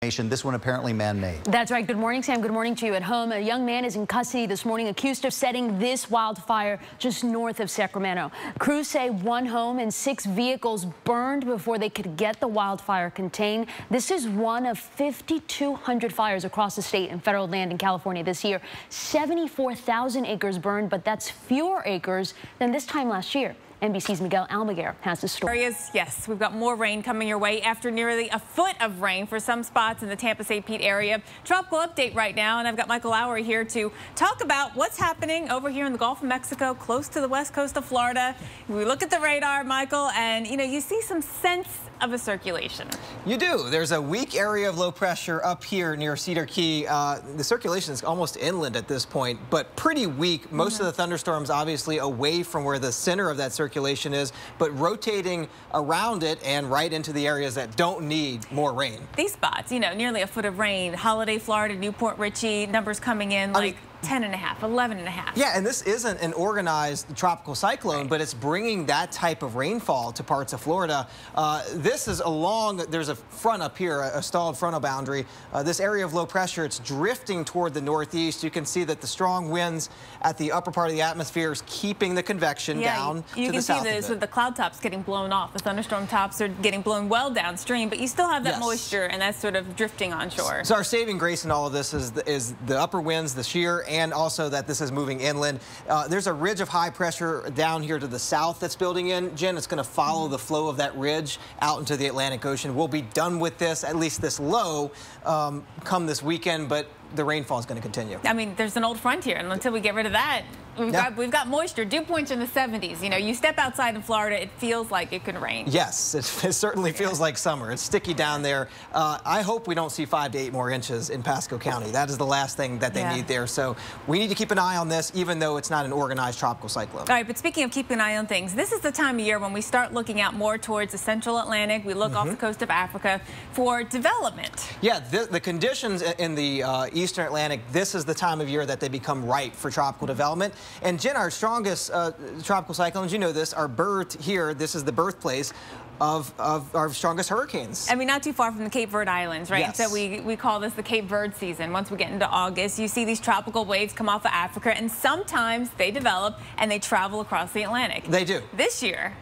This one apparently man-made. That's right. Good morning, Sam. Good morning to you at home. A young man is in custody this morning accused of setting this wildfire just north of Sacramento. Crews say one home and six vehicles burned before they could get the wildfire contained. This is one of 5,200 fires across the state and federal land in California this year. 74,000 acres burned, but that's fewer acres than this time last year. NBC's Miguel Almaguer has the story. Areas, yes, we've got more rain coming your way after nearly a foot of rain for some spots in the Tampa St. Pete area. Tropical update right now, and I've got Michael Lowry here to talk about what's happening over here in the Gulf of Mexico, close to the west coast of Florida. We look at the radar, Michael, and you know, you see some sense of a circulation. You do. There's a weak area of low pressure up here near Cedar Key. Uh, the circulation is almost inland at this point, but pretty weak. Most mm -hmm. of the mm-hmm. thunderstorms obviously away from where the center of that circulation is, but rotating around it and right into the areas that don't need more rain. These spots, you know, nearly a foot of rain. Holiday, Florida, New Port Richey, numbers coming in like... I mean, 10 and a half, 11 and a half. Yeah, and this isn't an organized tropical cyclone, right. but it's bringing that type of rainfall to parts of Florida. Uh, this is along, there's a front up here, a, stalled frontal boundary. Uh, this area of low pressure, it's drifting toward the northeast. You can see that the strong winds at the upper part of the atmosphere is keeping the convection yeah, down you, you to the south You can see the, the cloud tops getting blown off. The thunderstorm tops are getting blown well downstream, but you still have that yes. moisture, and that's sort of drifting onshore. So our saving grace in all of this is the, is the upper winds, the shear, and also that this is moving inland. Uh, there's a ridge of high pressure down here to the south that's building in. Jen, it's going to follow the flow of that ridge out into the Atlantic Ocean. We'll be done with this, at least this low, um, come this weekend, but the rainfall is going to continue. I mean, there's an old frontier, and until we get rid of that, we've got we've got moisture. Dew points in the 70s. You know, you step outside in Florida, it feels like it could rain. Yes, it, it certainly feels like summer. It's sticky down there. Uh, I hope we don't see five to eight more inches in Pasco County. That is the last thing that they yeah. need there. So we need to keep an eye on this, even though it's not an organized tropical cyclone. All right, but speaking of keeping an eye on things, this is the time of year when we start looking out more towards the central Atlantic. We look mm -hmm. off mm-hmm. the coast of Africa for development. Yeah, the, the conditions in the uh, eastern Atlantic this is the time of year that they become ripe for tropical development. And Jen, our strongest uh, tropical cyclones, you know this, are birthed here. This is the birthplace of, of our strongest hurricanes. I mean, not too far from the Cape Verde Islands, right? Yes. So we, we call this the Cape Verde season. Once we get into August, you see these tropical waves come off of Africa, and sometimes they develop and they travel across the Atlantic. They do. This year,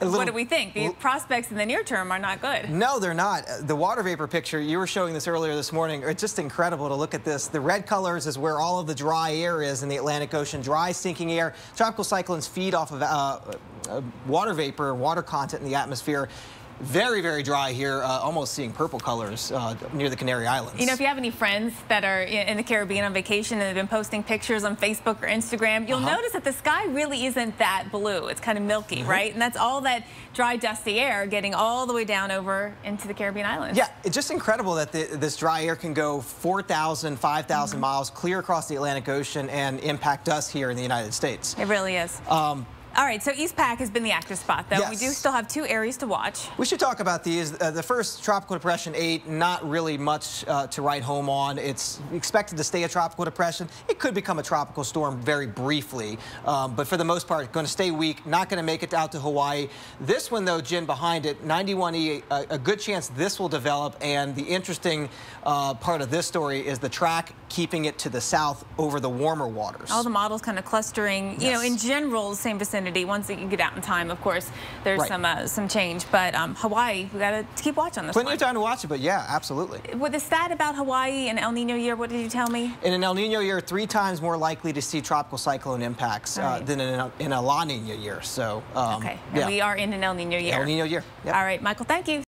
Little, what do we think? The prospects in the near term are not good. No, they're not. The water vapor picture, you were showing this earlier this morning. It's just incredible to look at this. The red colors is where all of the dry air is in the Atlantic Ocean. Dry, sinking air. Tropical cyclones feed off of uh, uh, water vapor, water content in the atmosphere. Very, very dry here, uh, almost seeing purple colors uh, near the Canary Islands. You know, if you have any friends that are in the Caribbean on vacation and have been posting pictures on Facebook or Instagram, you'll uh -huh. notice that the sky really isn't that blue. It's kind of milky, -huh. right? And that's all that dry, dusty air getting all the way down over into the Caribbean islands. Yeah, it's just incredible that the, this dry air can go 4,000, 5,000 mm -hmm. miles clear across the Atlantic Ocean and impact us here in the United States. It really is. Um, all right, so East Pac has been the active spot, though. Yes. We do still have two areas to watch. We should talk about these. Uh, the first, Tropical Depression 8, not really much uh, to write home on. It's expected to stay a tropical depression. It could become a tropical storm very briefly, um, but for the most part, going to stay weak, not going to make it out to Hawaii. This one, though, Jen, behind it, 91E, a, a good chance this will develop, and the interesting uh, part of this story is the track keeping it to the south over the warmer waters. All the models kind of clustering, you know, in general, same vicinity Once you get out in time, of course, there's right. some uh, some change. But um, Hawaii, we got to keep watch on this Plenty one. of time to watch it, but yeah, absolutely. With the stat about Hawaii and El Nino year, what did you tell me? In an El Nino year, three times more likely to see tropical cyclone impacts uh, right. uh, than in a, in a, La Nina year. So, um, okay, and yeah. we are in an El Nino year. El Nino year. Yep. All right, Michael, thank you.